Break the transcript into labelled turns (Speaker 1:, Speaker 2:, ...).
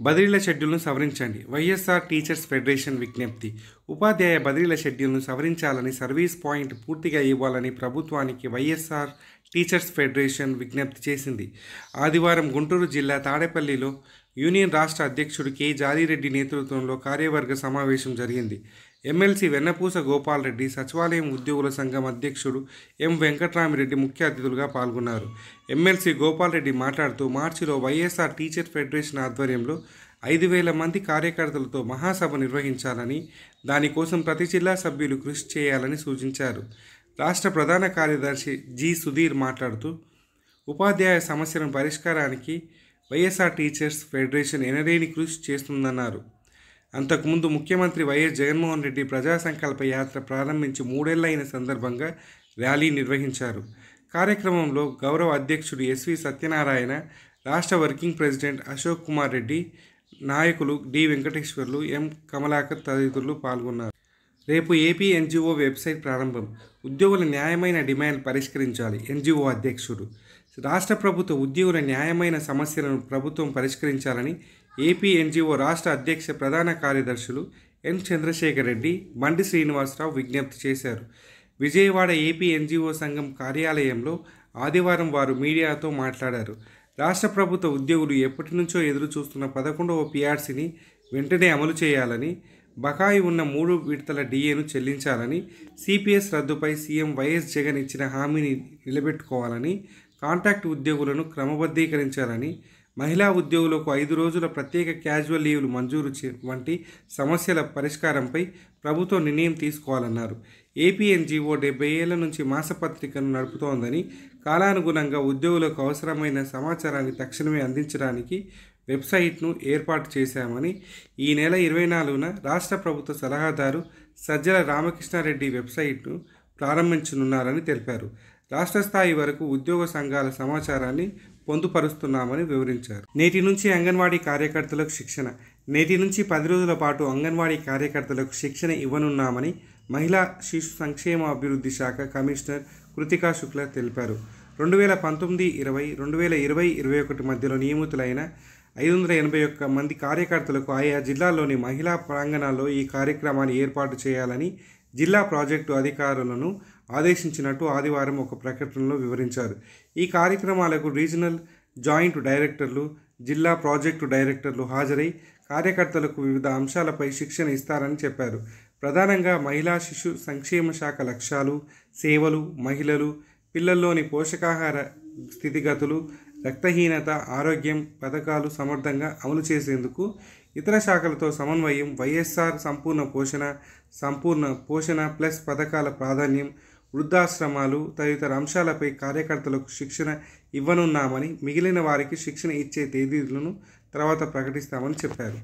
Speaker 1: బదిలీల షెడ్యూల్ను సవరించండి. YSR teachers federation విజ్ఞప్తి. ఉపాధ్యాయ బదిలీల షెడ్యూల్ను సవరించాలని సర్వీస్ పాయింట్ పూర్తిగా ఇవ్వాలని ప్రభుత్వానికి వైఎస్ఆర్ టీచర్స్ ఫెడరేషన్ విజ్ఞప్తి చేసింది. ఆదివారం గుంటూరు జిల్లా తాడేపల్లిలో యూనియన్ రాష్ట్ర అధ్యక్షుడు కె జాలిరెడ్డి నేతృత్వంలో కార్యవర్గ సమావేశం జరిగింది. ఎమ్మెల్సీ వెన్నపూస గోపాలరెడ్డి సచివాలయం ఉద్యోగుల సంఘం అధ్యక్షుడు ఎం వెంకట్రామిరెడ్డి ముఖ్య అతిథులుగా పాల్గొన్నారు. ఎమ్మెల్సీ గోపాలరెడ్డి మాట్లాడుతూ మార్చిలో వైఎస్ఆర్ టీచర్ ఫెడరేషన్ ఆధ్వర్యంలో ఐదు వేల మంది కార్యకర్తలతో మహాసభ నిర్వహించాలని దానికోసం ప్రతి జిల్లా సభ్యులు కృషి చేయాలని సూచించారు. రాష్ట్ర ప్రధాన కార్యదర్శి జి సుధీర్ మాట్లాడుతూ ఉపాధ్యాయ సమస్యలను పరిష్కారానికి వైఎస్ఆర్ టీచర్స్ ఫెడరేషన్ ఎనలేని కృషి చేస్తుందన్నారు. అంతకుముందు ముఖ్యమంత్రి వైఎస్ జగన్మోహన్ రెడ్డి ప్రజా సంకల్ప యాత్ర ప్రారంభించి మూడేళ్ళైన సందర్భంగా ర్యాలీ నిర్వహించారు. కార్యక్రమంలో గౌరవ అధ్యక్షుడు ఎస్వి సత్యనారాయణ రాష్ట్ర వర్కింగ్ ప్రెసిడెంట్ అశోక్ కుమార్ రెడ్డి నాయకులు డి వెంకటేశ్వర్లు ఎం కమలాకర్ తదితరులు పాల్గొన్నారు. రేపు ఏపీ ఎన్జిఓ వెబ్సైట్ ప్రారంభం. ఉద్యోగుల న్యాయమైన డిమాండ్ పరిష్కరించాలి ఎన్జిఓ అధ్యక్షుడు రాష్ట్ర ప్రభుత్వ ఉద్యోగుల న్యాయమైన సమస్యలను ప్రభుత్వం పరిష్కరించాలని ఏపీ ఎన్జిఓ రాష్ట్ర అధ్యక్ష ప్రధాన కార్యదర్శులు ఎన్ చంద్రశేఖర్ రెడ్డి బండి శ్రీనివాసరావు విజ్ఞప్తి చేశారు. విజయవాడ ఏపీ ఎన్జిఓ సంఘం కార్యాలయంలో ఆదివారం వారు మీడియాతో మాట్లాడారు. రాష్ట్ర ప్రభుత్వ ఉద్యోగులు ఎప్పటి నుంచో ఎదురు చూస్తున్న పదకొండవ పిఆర్సీని వెంటనే అమలు చేయాలని బకాయి ఉన్న మూడు విడతల డిఏను చెల్లించాలని సిపిఎస్ రద్దుపై సీఎం వైఎస్ జగన్ ఇచ్చిన హామీని నిలబెట్టుకోవాలని కాంట్రాక్ట్ ఉద్యోగులను క్రమబద్ధీకరించాలని మహిళా ఉద్యోగులకు ఐదు రోజుల ప్రత్యేక క్యాజువల్ లీవ్లు మంజూరు చే వంటి సమస్యల పరిష్కారంపై ప్రభుత్వం నిర్ణయం తీసుకోవాలన్నారు. ఏపీఎన్జిఓ డెబ్బై ఏళ్ళ నుంచి మాసపత్రికను నడుపుతోందని కాలానుగుణంగా ఉద్యోగులకు అవసరమైన సమాచారాన్ని తక్షణమే అందించడానికి వెబ్సైట్ను ఏర్పాటు చేశామని ఈ నెల ఇరవై నాలుగున రాష్ట్ర ప్రభుత్వ సలహాదారు సజ్జల రామకృష్ణారెడ్డి వెబ్సైట్ను ప్రారంభించనున్నారని తెలిపారు. రాష్ట్ర స్థాయి వరకు ఉద్యోగ సంఘాల సమాచారాన్ని పొందుపరుస్తున్నామని వివరించారు. నేటి నుంచి అంగన్వాడీ కార్యకర్తలకు శిక్షణ నేటి నుంచి పది రోజుల పాటు అంగన్వాడీ కార్యకర్తలకు శిక్షణ ఇవ్వనున్నామని మహిళా శిశు సంక్షేమ అభివృద్ధి శాఖ కమిషనర్ కృతికా శుక్లా తెలిపారు. రెండు వేల పంతొమ్మిది ఇరవై రెండు వేల ఇరవై ఇరవై ఒకటి మధ్యలో నియమితులైన ఐదు వందల ఎనభై ఒక్క మంది కార్యకర్తలకు ఆయా జిల్లాల్లోని మహిళా ప్రాంగణాల్లో ఈ కార్యక్రమాన్ని ఏర్పాటు చేయాలని జిల్లా ప్రాజెక్టు అధికారులను ఆదేశించినట్టు ఆదివారం ఒక ప్రకటనలో వివరించారు. ఈ కార్యక్రమాలకు రీజనల్ జాయింట్ డైరెక్టర్లు జిల్లా ప్రాజెక్టు డైరెక్టర్లు హాజరై కార్యకర్తలకు వివిధ అంశాలపై శిక్షణ ఇస్తారని చెప్పారు. ప్రధానంగా మహిళా శిశు సంక్షేమ శాఖ లక్ష్యాలు సేవలు మహిళలు పిల్లల్లోని పోషకాహార స్థితిగతులు రక్తహీనత ఆరోగ్యం పథకాలు సమర్థంగా అమలు చేసేందుకు ఇతర శాఖలతో సమన్వయం వైఎస్ఆర్ సంపూర్ణ పోషణ సంపూర్ణ పోషణ ప్లస్ పథకాల ప్రాధాన్యం వృద్ధాశ్రమాలు తదితర అంశాలపై కార్యకర్తలకు శిక్షణ ఇవ్వనున్నామని మిగిలిన వారికి శిక్షణ ఇచ్చే తేదీలను తర్వాత ప్రకటిస్తామని చెప్పారు.